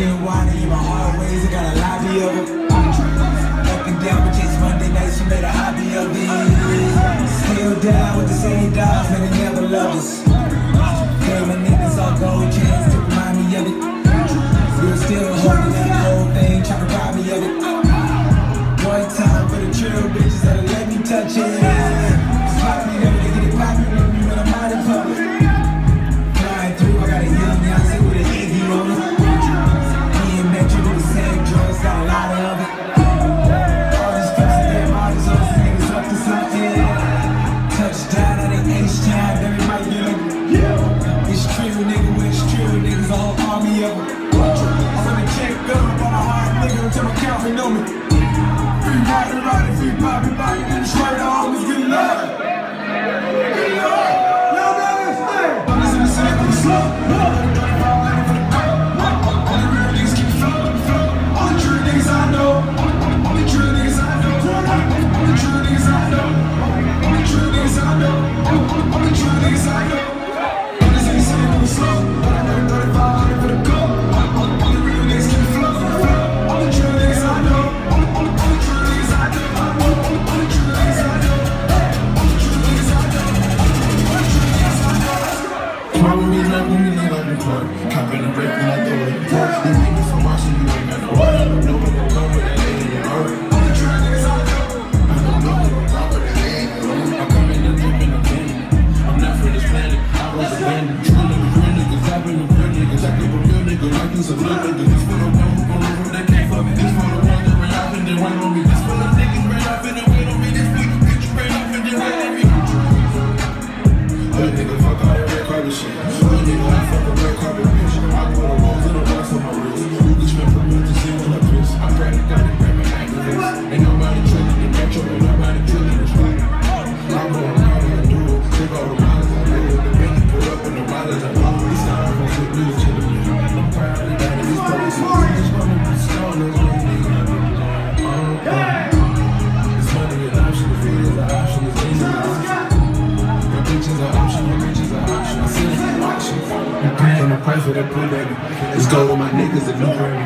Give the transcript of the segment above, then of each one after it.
getting wide, in my hard ways, I got a lobby of it. Up and down, but just Monday nights, You made a hobby of it. Still down with the same dogs, man, they never loved us. Count till I'm counting on me. Free riding, riding, free popping, popping, and straight I always get love. nigga like nigga. This for the one who gon' that came for me. This for the one that ran off and then ran on me. This for the niggas ran off and then wait on me. This nigga bitch ran off and then ran on me. Little nigga fuck all red carpet shit. Little nigga I fuck a red carpet. price for the put baby. Let's go with my niggas and you pray.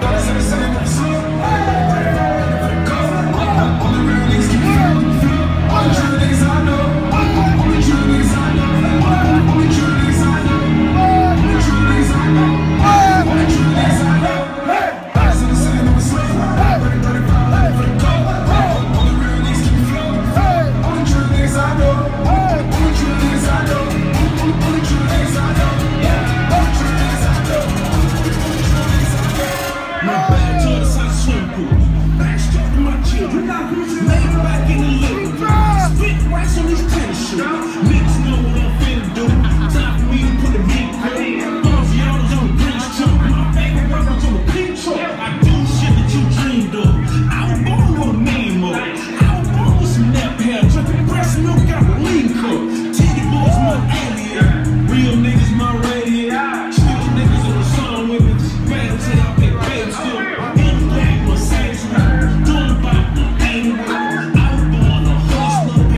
Back to my chin. Laid back in the lip. Spit rice on these tennis shoes.